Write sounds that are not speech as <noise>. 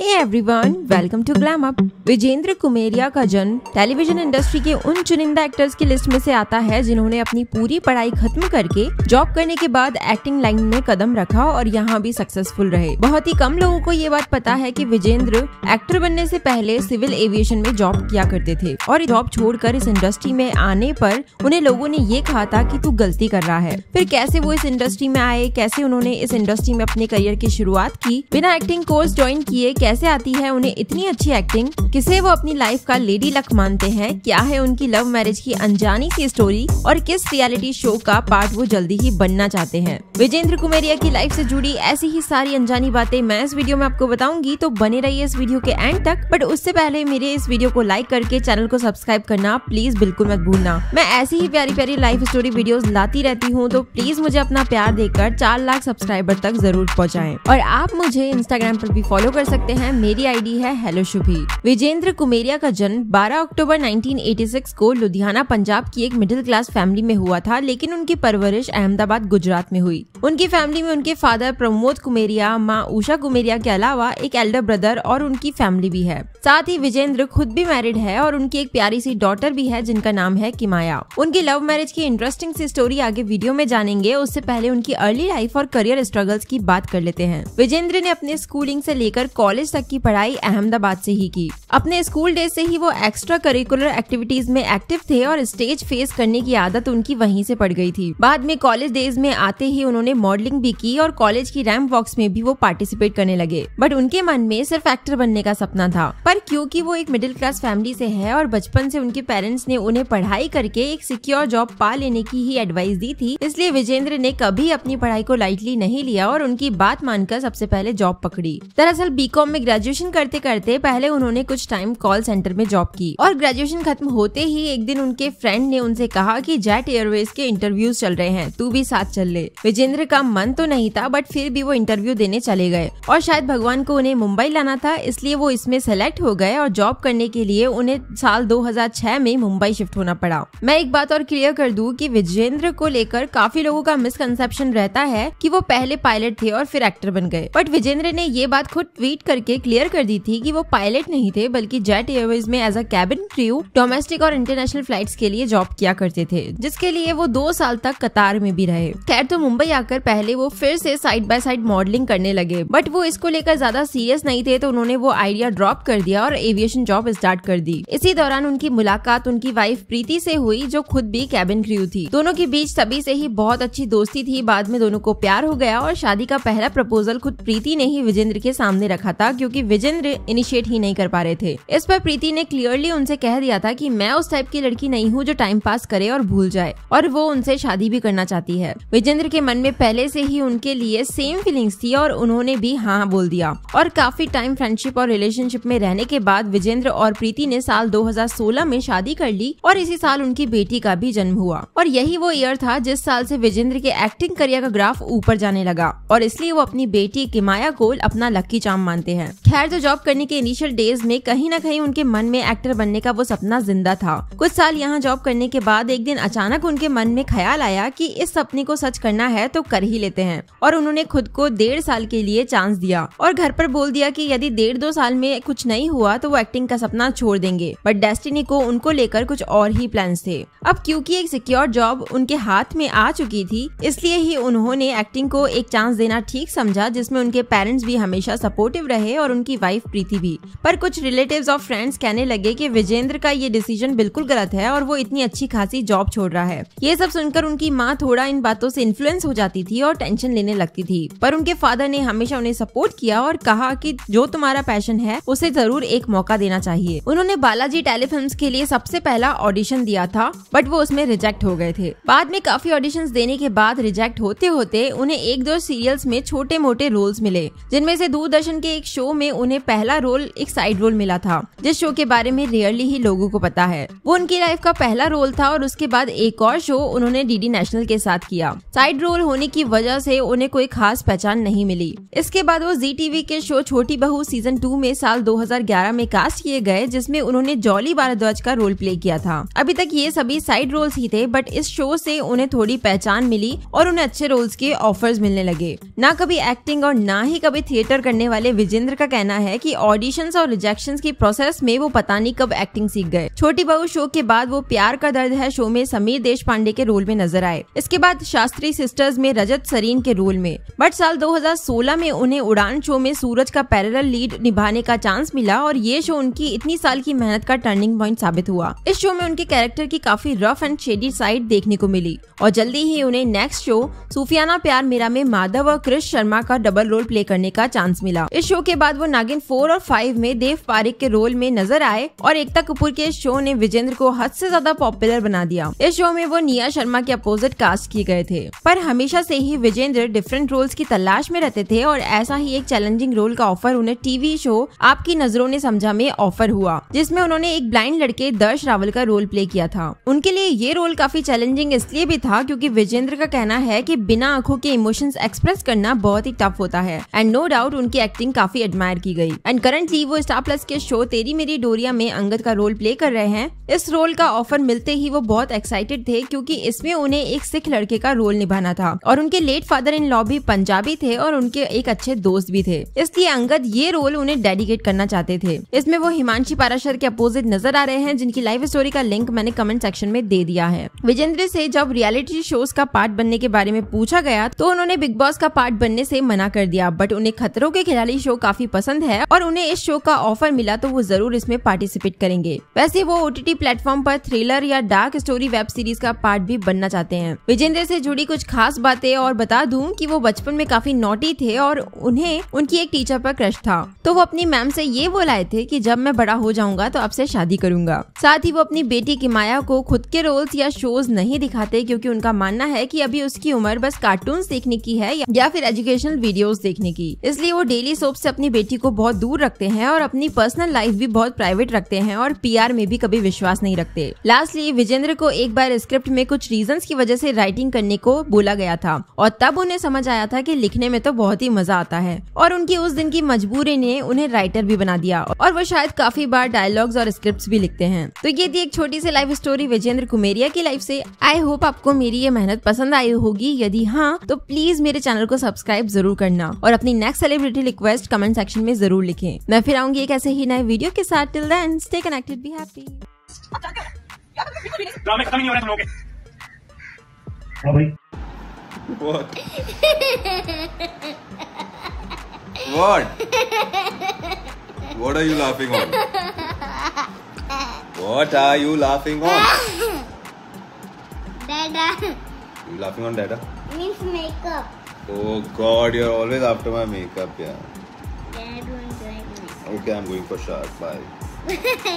Hey everyone welcome to glam up Vijendra Kumeria का जन्म television industry के उन चुनिंदा एक्टर्स की लिस्ट में से आता है, जिन्होंने अपनी पूरी पढ़ाई खत्म करके जॉब करने के बाद एक्टिंग लाइन में कदम रखा और यहाँ भी सक्सेसफुल रहे। बहुत ही कम लोगों को ये बात पता है कि विजेंद्र एक्टर बनने से पहले सिविल एविएशन में जॉब किया करते थे और जॉब छोड़कर इस इंडस्ट्री में आने पर उन्हें लोगों ने ये कहा था की तू गलती कर रहा है। फिर कैसे वो इस इंडस्ट्री में आए, कैसे उन्होंने इस इंडस्ट्री में अपने करियर की शुरुआत की? बिना एक्टिंग कोर्स ज्वाइन किए कैसे आती है, उन्हें इतनी अच्छी एक्टिंग किसे वो अपनी लाइफ का लेडी लक मानते हैं, क्या है उनकी लव मैरिज की अनजानी सी स्टोरी और किस रियलिटी शो का पार्ट वो जल्दी ही बनना चाहते हैं। विजेंद्र कुमेरिया की लाइफ से जुड़ी ऐसी ही सारी अनजानी बातें मैं इस वीडियो में आपको बताऊँगी तो बने रहिए इस वीडियो के एंड तक। बट उससे पहले मेरे इस वीडियो को लाइक करके चैनल को सब्सक्राइब करना प्लीज़ बिल्कुल मत भूलना। मैं ऐसी ही प्यारी प्यारी लाइफ स्टोरी वीडियोस लाती रहती हूँ तो प्लीज़ मुझे अपना प्यार देकर चार लाख सब्सक्राइबर तक ज़रूर पहुँचाए। और आप मुझे इंस्टाग्राम पर भी फॉलो कर सकते हैं। मेरी आईडी है हेलो शुभी। विजेंद्र कुमेरिया का जन्म 12 अक्टूबर 1986 को लुधियाना, पंजाब की एक मिडिल क्लास फैमिली में हुआ था, लेकिन उनकी परवरिश अहमदाबाद, गुजरात में हुई। उनकी फैमिली में उनके फादर प्रमोद कुमेरिया, माँ उषा कुमेरिया के अलावा एक एल्डर ब्रदर और उनकी फैमिली भी है। साथ ही विजेंद्र खुद भी मैरिड है और उनकी एक प्यारी सी डॉटर भी है, जिनका नाम है किमाया। उनकी लव मैरिज की इंटरेस्टिंग सी स्टोरी आगे वीडियो में जानेंगे, उससे पहले उनकी अर्ली लाइफ और करियर स्ट्रगल्स की बात कर लेते हैं। विजेंद्र ने अपने स्कूलिंग से लेकर कॉलेज तक की पढ़ाई अहमदाबाद से ही की। अपने स्कूल डेज़ से ही वो एक्स्ट्रा करिकुलर एक्टिविटीज़ में एक्टिव थे और स्टेज फेस करने की आदत उनकी वहीं से पड़ गई थी। बाद में कॉलेज डेज़ में आते ही उन्होंने मॉडलिंग भी की और कॉलेज की रैम्प वॉक्स में भी वो पार्टिसिपेट करने लगे। बट उनके मन में सिर्फ़ एक्टर बनने का सपना था। पर क्योंकि वो एक मिडिल क्लास फैमिली से है और बचपन से उनके पेरेंट्स ने उन्हें पढ़ाई करके एक सिक्योर जॉब पा लेने की ही एडवाइस दी थी, इसलिए विजेंद्र ने कभी अपनी पढ़ाई को लाइटली नहीं लिया और उनकी बात मानकर सबसे पहले जॉब पकड़ी। दरअसल बीकॉम में ग्रेजुएशन करते करते पहले उन्होंने कुछ टाइम कॉल सेंटर में जॉब की। और ग्रेजुएशन खत्म होते ही एक दिन उनके फ्रेंड ने उनसे कहा कि जेट एयरवेज के इंटरव्यूज़ चल रहे हैं, तू भी साथ चल ले। विजेंद्र का मन तो नहीं था बट फिर भी वो इंटरव्यू देने चले गए। और शायद भगवान को उन्हें मुंबई लाना था, इसलिए वो इसमें सेलेक्ट हो गए और जॉब करने के लिए उन्हें साल 2006 में मुंबई शिफ्ट होना पड़ा। मैं एक बात और क्लियर कर दूँ कि विजेंद्र को लेकर काफ़ी लोगों का मिसकंसेप्शन रहता है कि वो पहले पायलट थे और फिर एक्टर बन गए। बट विजेंद्र ने ये बात खुद ट्वीट करके क्लियर कर दी थी कि वो पायलट नहीं थे, बल्कि जेट एयरवेज में as a cabin crew domestic और इंटरनेशनल फ्लाइट्स के लिए जॉब किया करते थे, जिसके लिए वो दो साल तक कतार में भी रहे। खैर तो मुंबई आकर पहले वो फिर से साइड बाय साइड मॉडलिंग करने लगे बट वो इसको लेकर ज़्यादा सीरियस नहीं थे तो उन्होंने वो आइडिया ड्रॉप कर दिया और एविएशन जॉब स्टार्ट कर दी। इसी दौरान उनकी मुलाकात उनकी वाइफ प्रीति से हुई, जो खुद भी कैबिन क्रू थी। दोनों के बीच तभी से ही बहुत अच्छी दोस्ती थी, बाद में दोनों को प्यार हो गया और शादी का पहला प्रपोजल खुद प्रीति ने ही विजेंद्र के सामने रखा था क्योंकि विजेंद्र इनिशिएट ही नहीं कर पा रहे थे। इस पर प्रीति ने क्लियरली उनसे कह दिया था कि मैं उस टाइप की लड़की नहीं हूँ जो टाइम पास करे और भूल जाए, और वो उनसे शादी भी करना चाहती है। विजेंद्र के मन में पहले से ही उनके लिए सेम फीलिंग्स थी और उन्होंने भी हाँ बोल दिया। और काफ़ी टाइम फ्रेंडशिप और रिलेशनशिप में रहने के बाद विजेंद्र और प्रीति ने साल 2016 में शादी कर ली और इसी साल उनकी बेटी का भी जन्म हुआ। और यही वो ईयर था जिस साल से विजेंद्र के एक्टिंग करियर का ग्राफ ऊपर जाने लगा। और इसलिए वो अपनी बेटी किमाया को अपना लक्की चाम मानते हैं। खैर तो जॉब करने के इनिशियल डेज़ में कहीं न कहीं उनके मन में एक्टर बनने का वो सपना ज़िंदा था। कुछ साल यहाँ जॉब करने के बाद एक दिन अचानक उनके मन में ख्याल आया कि इस सपने को सच करना है तो कर ही लेते हैं। और उन्होंने खुद को डेढ़ साल के लिए चांस दिया और घर पर बोल दिया कि यदि डेढ़ दो साल में कुछ नहीं हुआ तो वो एक्टिंग का सपना छोड़ देंगे। बट डेस्टिनी को उनको लेकर कुछ और ही प्लान थे। अब क्यूँकी एक सिक्योर जॉब उनके हाथ में आ चुकी थी, इसलिए ही उन्होंने एक्टिंग को एक चांस देना ठीक समझा, जिसमें उनके पेरेंट्स भी हमेशा सपोर्टिव रहे और उनकी वाइफ प्रीति भी। पर कुछ रिलेटिव्स और फ्रेंड्स कहने लगे कि विजेंद्र का ये डिसीज़न बिल्कुल गलत है और वो इतनी अच्छी खासी जॉब छोड़ रहा है। ये सब सुनकर उनकी माँ थोड़ा इन बातों से इन्फ्लुएंस हो जाती थी और टेंशन लेने लगती थी। पर उनके फादर ने हमेशा उन्हें सपोर्ट किया और कहा कि जो तुम्हारा पैशन है, उसे ज़रूर एक मौका देना चाहिए। उन्होंने बालाजी टेलीफिल्म के लिए सबसे पहला ऑडिशन दिया था बट वो उसमें रिजेक्ट हो गए थे। बाद में काफ़ी ऑडिशन देने के बाद रिजेक्ट होते होते उन्हें एक दो सीरियल्स में छोटे मोटे रोल्स मिले, जिनमें से दूरदर्शन के एक शो में उन्हें पहला रोल एक साइड रोल मिला था, जिस शो के बारे में रियरली ही लोगों को पता है। वो उनकी लाइफ का पहला रोल था और उसके बाद एक और शो उन्होंने डीडी नेशनल के साथ किया। साइड रोल होने की वजह से उन्हें कोई खास पहचान नहीं मिली। इसके बाद वो जी टीवी के शो छोटी बहू सीज़न टू में साल 2011 में कास्ट किए गए, जिसमें उन्होंने जॉली भारद्वाज का रोल प्ले किया था। अभी तक ये सभी साइड रोल्स ही थे बट इस शो से उन्हें थोड़ी पहचान मिली और उन्हें अच्छे रोल्स के ऑफर्स मिलने लगे। न कभी एक्टिंग और ना ही कभी थिएटर करने वाले विजेंद्र का कहना है कि ऑडिशंस और रिजेक्शन की प्रोसेस में वो पता नहीं कब एक्टिंग सीख गए। छोटी बहू शो के बाद वो प्यार का दर्द है शो में समीर देश पांडे के रोल में नज़र आए। इसके बाद शास्त्री सिस्टर्स में रजत सरीन के रोल में। बट साल 2016 में उन्हें उड़ान शो में सूरज का पैरल लीड निभाने का चांस मिला और ये शो उनकी इतनी साल की मेहनत का टर्निंग पॉइंट साबित हुआ। इस शो में उनके कैरेक्टर की काफ़ी रफ एंड शेडी साइड देखने को मिली और जल्दी ही उन्हें नेक्स्ट शो सूफियाना प्यार मेरा में माधव और क्रिश शर्मा का डबल रोल प्ले करने का चांस मिला। इस शो के बाद वो नागिन फोर और फाइव में देव पारिक के रोल में नज़र आए और एकता कपूर के इस शो ने विजेंद्र को हद से ज़्यादा पॉपुलर बना दिया। इस शो में वो निया शर्मा के अपोजिट कास्ट किए गए थे। पर हमेशा से ही विजेंद्र डिफरेंट रोल्स की तलाश में रहते थे और ऐसा ही एक चैलेंजिंग रोल का ऑफ़र उन्हें टीवी शो आपकी नज़रों ने समझा में ऑफ़र हुआ, जिसमें उन्होंने एक ब्लाइंड लड़के दर्श रावल का रोल प्ले किया था। उनके लिए ये रोल काफ़ी चैलेंजिंग इसलिए भी था क्योंकि विजेंद्र का कहना है कि बिना आँखों के इमोशंस एक्सप्रेस करना बहुत ही टफ होता है। एंड नो डाउट उनकी एक्टिंग काफ़ी एडमायर की गई। एंड करंटली वो स्टार प्लस के शो तेरी मेरी डोरिया में अंगद का रोल प्ले कर रहे हैं। इस रोल का ऑफ़र मिलते ही वो बहुत एक्साइटेड थे क्योंकि इसमें उन्हें एक सिख लड़के का रोल निभाना था। और उनके लेट फादर इन लॉ भी पंजाबी थे और उनके एक अच्छे दोस्त भी थे। इसलिए अंगद ये रोल उन्हें डेडिकेट करना चाहते थे। इसमें वो हिमांशी पाराशर के अपोजिट नज़र आ रहे हैं, जिनकी लाइव स्टोरी का लिंक मैंने कमेंट सेक्शन में दे दिया है। विजेंद्र से जब रियलिटी शोज़ का पार्ट बनने के बारे में पूछा गया तो उन्होंने बिग बॉस का पार्ट बनने से मना कर दिया। बट उन्हें खतरों के खिलाड़ी शो काफ़ी पसंद है और उन्हें इस शो का ऑफ़र मिला तो वो ज़रूर इसमें पार्टिसिपेट करेंगे। वैसे वो ओटीटी प्लेटफॉर्म पर थ्रिलर या डार्क स्टोरी वेब सीरीज़ का पार्ट भी बनना चाहते हैं। विजेंद्र से जुड़ी कुछ खास बातें और बता दूँ कि वो बचपन में काफ़ी नोटी थे और उन्हें, उनकी एक टीचर पर क्रश था। तो वो अपनी मैम से ये बोलाए थे कि जब मैं बड़ा हो जाऊँगा तो आपसे शादी करूँगा। साथ ही वो अपनी बेटी की माया को खुद के रोल्स या शोज़ नहीं दिखाते क्योंकि उनका मानना है कि अभी उसकी उम्र बस कार्टून देखने की है या फिर एजुकेशनल वीडियोस देखने की। इसलिए वो डेली सोप से अपनी बेटी को बहुत दूर रखते हैं और अपनी पर्सनल लाइफ भी बहुत प्राइवेट रखते हैं और पीआर में भी कभी विश्वास नहीं रखते। लास्टली विजेंद्र को एक बार स्क्रिप्ट में कुछ रीजन की वजह से राइटिंग करने को बोला गया था और तब उन्हें समझ आया था की लिखने में तो बहुत ही मज़ा आता है और उनकी उस दिन की मजबूरी ने उन्हें राइटर भी बना दिया और वो शायद काफ़ी बार डायलॉग्स और स्क्रिप्ट भी लिखते हैं। तो ये थी एक छोटी सी लाइफ स्टोरी विजेंद्र कुमेरिया की लाइफ से। आई होप आपको मेरी ये मेहनत पसंद आई होगी। यदि हाँ तो प्लीज़ मेरे चैनल को सब्सक्राइब ज़रूर करना और अपनी next celebrity request comment section में ज़रूर लिखें मैं फिर आऊँगी एक ऐसे ही नए वीडियो के साथ till then stay connected be happy ड्रामे खत्म ही नहीं हो रहे तुम लोग के हाँ भाई What? what? What are you laughing on? What are you laughing on? Dada You laughing on Dada? means makeup. Oh God, you're always after my makeup, yeah. okay, I'm going for shark. shot. Bye. <laughs>